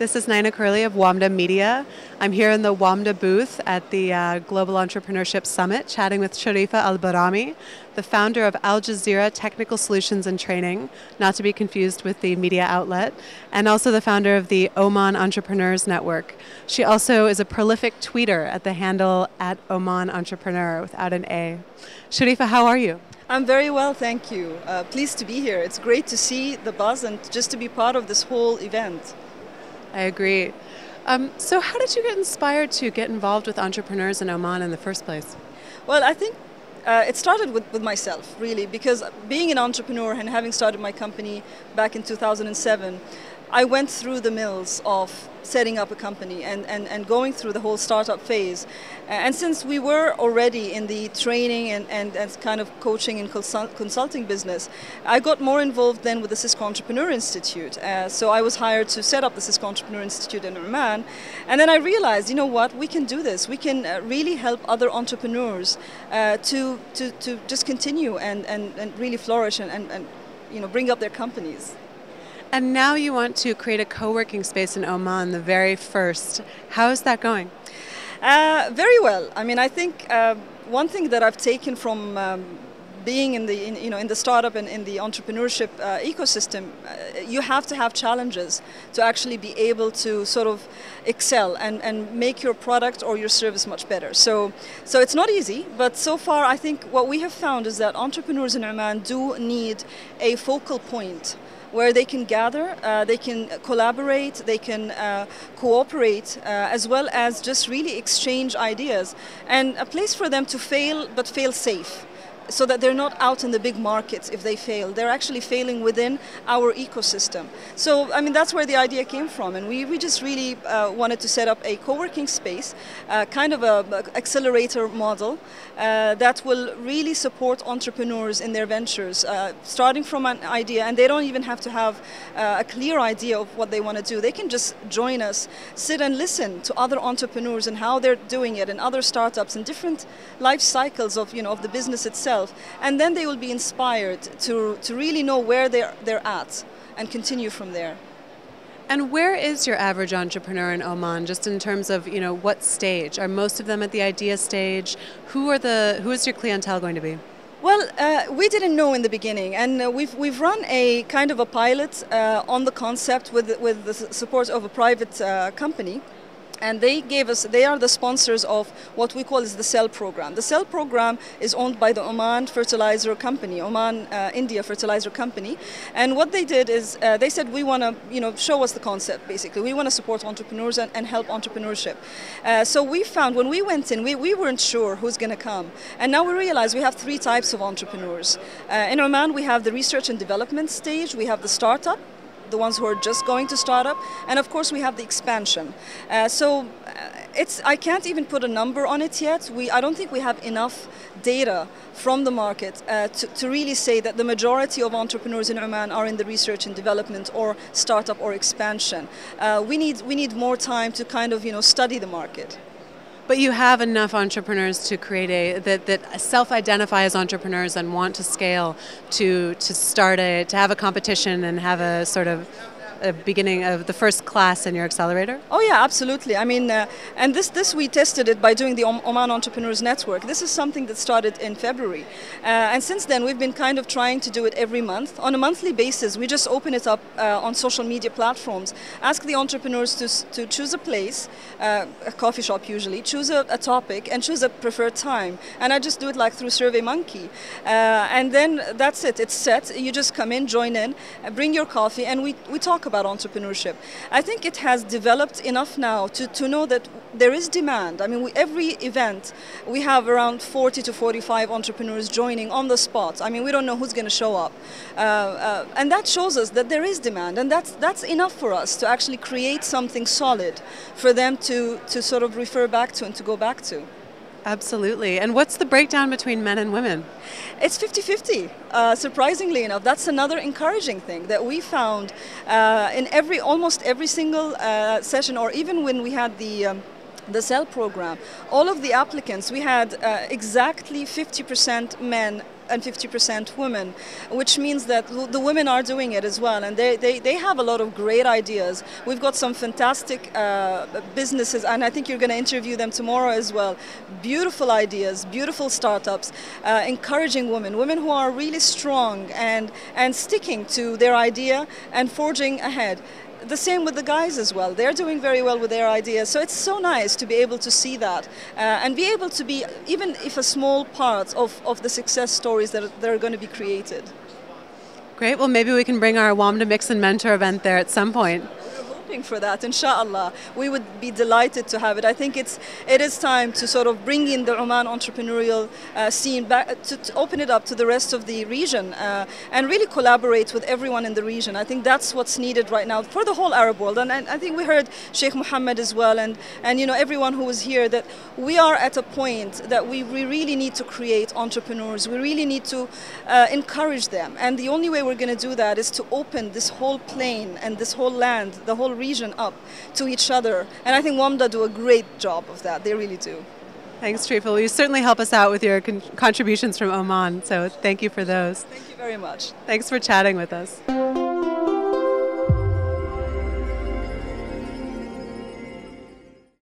This is Nina Curley of WAMDA Media. I'm here in the WAMDA booth at the uh, Global Entrepreneurship Summit chatting with Sharifa Albarami, the founder of Al Jazeera Technical Solutions and Training, not to be confused with the media outlet, and also the founder of the Oman Entrepreneurs Network. She also is a prolific tweeter at the handle at Oman Entrepreneur without an A. Sharifa, how are you? I'm very well, thank you. Uh, pleased to be here. It's great to see the buzz and just to be part of this whole event. I agree. Um, so, how did you get inspired to get involved with entrepreneurs in Oman in the first place? Well, I think uh, it started with, with myself, really, because being an entrepreneur and having started my company back in 2007, I went through the mills of setting up a company and, and, and going through the whole startup phase. And since we were already in the training and, and, and kind of coaching and consult, consulting business, I got more involved then with the Cisco Entrepreneur Institute. Uh, so I was hired to set up the Cisco Entrepreneur Institute in Oman. And then I realized, you know what, we can do this. We can uh, really help other entrepreneurs uh, to, to, to just continue and, and, and really flourish and, and, and you know, bring up their companies. And now you want to create a co working space in Oman, the very first. How is that going? Uh, very well. I mean, I think uh, one thing that I've taken from um, being in the in, you know in the startup and in the entrepreneurship uh, ecosystem, uh, you have to have challenges to actually be able to sort of excel and, and make your product or your service much better. So so it's not easy, but so far I think what we have found is that entrepreneurs in Oman do need a focal point where they can gather, uh, they can collaborate, they can uh, cooperate, uh, as well as just really exchange ideas, and a place for them to fail but fail safe so that they're not out in the big markets if they fail. They're actually failing within our ecosystem. So, I mean, that's where the idea came from. And we, we just really uh, wanted to set up a co working space, uh, kind of an accelerator model uh, that will really support entrepreneurs in their ventures, uh, starting from an idea. And they don't even have to have uh, a clear idea of what they want to do. They can just join us, sit and listen to other entrepreneurs and how they're doing it and other startups and different life cycles of, you know, of the business itself and then they will be inspired to, to really know where they're, they're at and continue from there. And where is your average entrepreneur in Oman, just in terms of you know what stage? Are most of them at the idea stage? Who are the who is your clientele going to be? Well, uh, we didn't know in the beginning, and uh, we've we've run a kind of a pilot uh, on the concept with with the support of a private uh, company and they gave us they are the sponsors of what we call is the cell program. The cell program is owned by the oman fertilizer company oman uh, india fertilizer company. And what they did is uh, they said we want to you know show us the concept basically. We want to support entrepreneurs and, and help entrepreneurship. Uh, so we found when we went in we, we weren't sure who's going to come. And now we realize we have three types of entrepreneurs. Uh, in oman we have the research and development stage we have the startup the ones who are just going to start up, and of course we have the expansion. Uh, so uh, it's I can't even put a number on it yet. We I don't think we have enough data from the market uh, to, to really say that the majority of entrepreneurs in Oman are in the research and development or startup or expansion. Uh, we need we need more time to kind of you know study the market. But you have enough entrepreneurs to create a that, that self-identify as entrepreneurs and want to scale to to start a to have a competition and have a sort of a beginning of the first class in your accelerator? Oh yeah, absolutely. I mean, uh, and this this we tested it by doing the Oman Entrepreneurs Network. This is something that started in February, uh, and since then we've been kind of trying to do it every month on a monthly basis. We just open it up uh, on social media platforms, ask the entrepreneurs to to choose a place, uh, a coffee shop usually, choose a, a, topic, and choose a preferred time. And I just do it like through SurveyMonkey, uh, and then that's it. It's set. You just come in, join in, uh, bring your coffee, and we we talk about entrepreneurship. I think it has developed enough now to, to know that there is demand. I mean, we, every event, we have around 40 to 45 entrepreneurs joining on the spot. I mean, we don't know who's going to show up. Uh, uh, and that shows us that there is demand. And that's, that's enough for us to actually create something solid for them to, to sort of refer back to and to go back to. Absolutely. And what's the breakdown between men and women? It's 50 50, uh, surprisingly enough. That's another encouraging thing that we found uh, in every, almost every single uh, session, or even when we had the um, the cell program, all of the applicants, we had uh, exactly 50% men and 50% women, which means that the women are doing it as well, and they, they, they have a lot of great ideas. We've got some fantastic uh, businesses, and I think you're going to interview them tomorrow as well. Beautiful ideas, beautiful startups, uh, encouraging women, women who are really strong and, and sticking to their idea and forging ahead the same with the guys as well. They're doing very well with their ideas. So it's so nice to be able to see that uh, and be able to be, even if a small part of, of the success stories that, that are going to be created. Great. Well, maybe we can bring our WAMDA Mix and Mentor event there at some point hoping for that, inshallah. We would be delighted to have it. I think it's it is time to sort of bring in the Oman entrepreneurial uh, scene back to, to, open it up to the rest of the region uh, and really collaborate with everyone in the region. I think that's what's needed right now for the whole Arab world. And, and I think we heard Sheikh Mohammed as well, and and you know everyone who was here that we are at a point that we, we really need to create entrepreneurs. We really need to uh, encourage them, and the only way we're going to do that is to open this whole plane and this whole land, the whole region up to each other. And I think WAMDA do a great job of that. They really do. Thanks. Well, you certainly help us out with your con- contributions from Oman. So thank you for those. Thank you very much. Thanks for chatting with us.